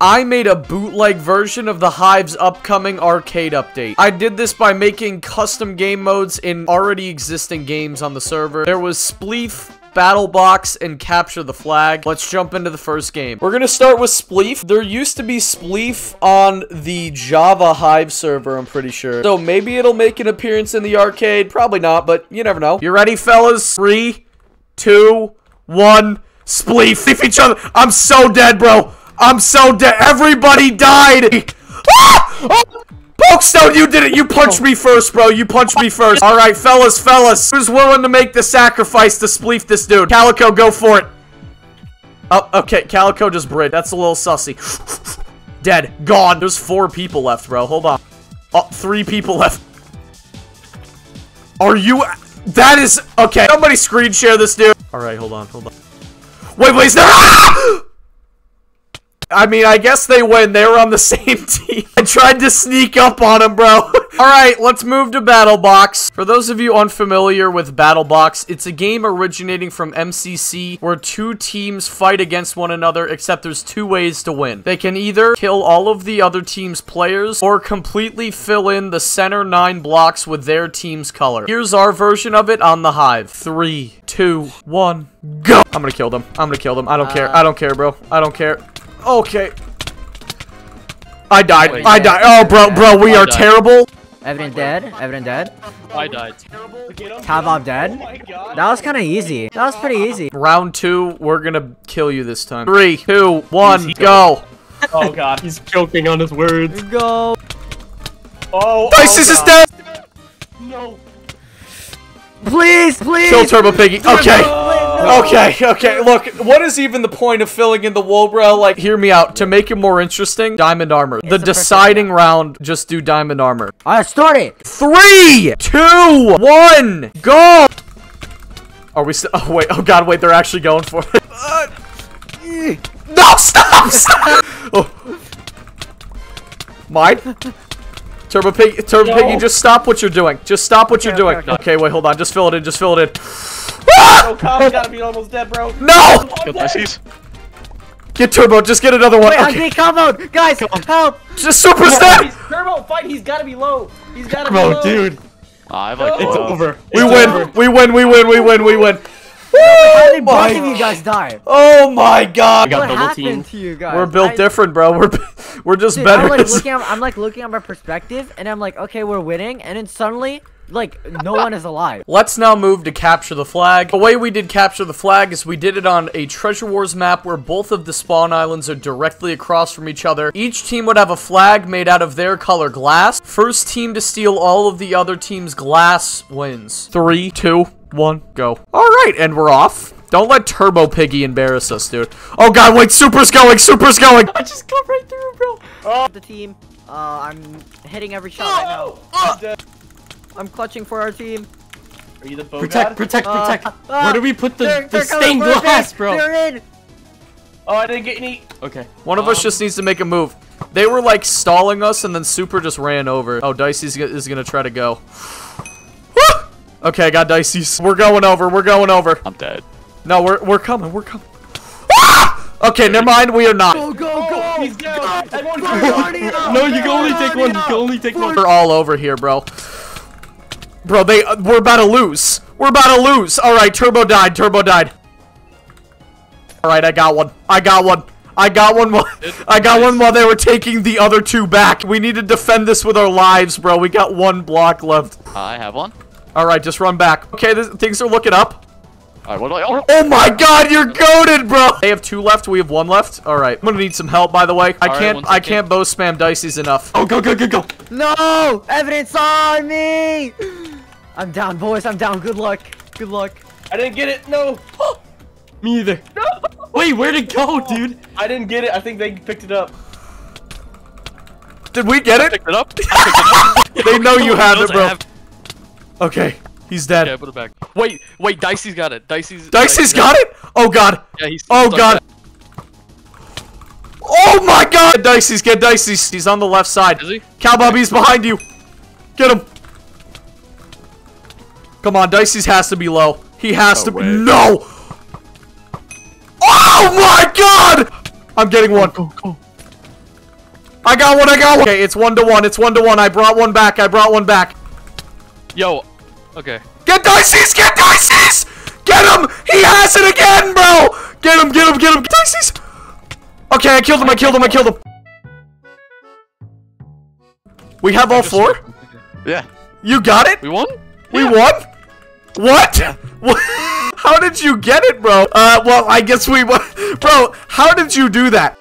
I made a bootleg version of the Hive's upcoming arcade update. I did this by making custom game modes in already existing games on the server. There was Spleef, Battle Box, and Capture the Flag. Let's jump into the first game. We're gonna start with Spleef. There used to be Spleef on the Java Hive server, I'm pretty sure. So maybe it'll make an appearance in the arcade. Probably not, but you never know. You ready, fellas? Three, two, one, Spleef. Each other. I'm so dead, bro. I'm so dead. Everybody died. Ah! Oh! Pokestone, you did it. You punched me first, bro. You punched me first. All right, fellas, fellas. Who's willing to make the sacrifice to spleef this dude? Calico, go for it. Oh, okay. Calico just brid. That's a little sussy. Dead. Gone. There's four people left, bro. Hold on. Oh, three people left. Are you... That is... Okay. Somebody screen share this dude. All right, hold on. Hold on. Wait, wait. There... Ah! I mean, I guess they win. They were on the same team. I tried to sneak up on him, bro. Alright, let's move to Battle Box. For those of you unfamiliar with Battle Box, it's a game originating from MCC where two teams fight against one another, except there's two ways to win. They can either kill all of the other team's players or completely fill in the center nine blocks with their team's color. Here's our version of it on the Hive. Three, two, one, go! I'm gonna kill them. I'm gonna kill them. I don't uh, care. I don't care, bro. I don't care. Okay. I died. Wait, I died. Oh, bro, bro, we I are died. terrible. Evident dead. Evident dead. I died. Tavov dead. Oh that was kind of easy. That was pretty easy. Round two, we're gonna kill you this time. Three, two, one, go. Oh god, he's choking on his words. Go. Oh. Dices oh, is dead. No. Please, please. Kill Turbo Piggy. Okay. Okay, okay. Look, what is even the point of filling in the wool, bro? Like, hear me out. To make it more interesting, diamond armor. It's the deciding round, just do diamond armor. Alright, start it. Three, two, one, go. Are we still? Oh wait. Oh god. Wait. They're actually going for it. Uh, no! Stop! Stop! oh. Mine. Turbo Pig, Turbo no. Piggy, just stop what you're doing. Just stop what okay, you're doing. Okay, okay. okay, wait, hold on. Just fill it in. Just fill it in. Oh, Cobb's gotta be almost dead, bro. No! Get Get Turbo. Just get another one. Wait, okay. I'm being comboed. Guys, help! Just super step. Turbo, fight. He's gotta be low. He's gotta Turbo, be low. dude. Oh, I've like. It's over. We it's win. Over. We win. We win. We win. We win. How did both of you guys die? Oh my god! What happened to you guys? We're built I, different, bro. We're we're just dude, better. I'm like, looking at, I'm like looking at my perspective, and I'm like, okay, we're winning, and then suddenly like no one is alive. Let's now move to capture the flag. The way we did capture the flag is we did it on a Treasure Wars map where both of the spawn islands are directly across from each other. Each team would have a flag made out of their color glass. First team to steal all of the other team's glass wins. Three, two, one, go. All right, and we're off. Don't let Turbo Piggy embarrass us, dude. Oh god, wait, Super's going, Super's going! I just got right through, bro. Oh. The team, uh, I'm hitting every shot oh. right now. Oh. I'm clutching for our team. Are you the bow Protect, god? protect, protect. Uh, Where do we put the, they're, the they're stained glass, bro? They're in. Oh, I didn't get any. Okay. One of um, us just needs to make a move. They were like stalling us, and then Super just ran over. Oh, Dicey's is gonna try to go. okay, I got Dicey's. We're going over. We're going over. I'm dead. No, we're we're coming. We're coming. Okay, never mind. We are not. Go, go, go! Oh, he's dead. no, you can only take one. You can only take one. We're all over here, bro. Bro, they uh, we're about to lose. We're about to lose. All right, Turbo died. Turbo died. All right, I got one. I got one. I got one while I got one while they were taking the other two back. We need to defend this with our lives, bro. We got one block left. I have one. All right, just run back. Okay, this, things are looking up. All right, what do I? Oh, oh my God, you're goaded, bro. They have two left. We have one left. All right, I'm gonna need some help, by the way. I All can't. Right, I can't bow spam Dicey's enough. Oh, go, go, go, go. No evidence on me. I'm down, boys. I'm down. Good luck. Good luck. I didn't get it. No. Me either. No. Wait, where'd it go, dude? I didn't get it. I think they picked it up. Did we get it? Picked it up. Picked it up. they know you have it, bro. Okay, he's dead. Yeah, put it back. Wait, wait, Dicey's got it. Dicey's. Dicey's got it. Oh god. Yeah, he's. Oh god. Oh my god! Dicey's get Dicey's. He's on the left side. Is he? Cowbubby's behind you. Get him. Come on, Dicey's has to be low. He has no to be. No! Oh my god! I'm getting one. Go, go. I got one, I got one. Okay, it's one to one, it's one to one. I brought one back, I brought one back. Yo. Okay. Get Dicey's! Get Dicey's! Get him! He has it again, bro! Get him, get him, get him! Get Dicey's! Okay, I killed him, I killed him, I killed him. We have all four? Yeah. You got it? We won? We won? What? What? How did you get it, bro? Uh, well, I guess we. Bro, how did you do that?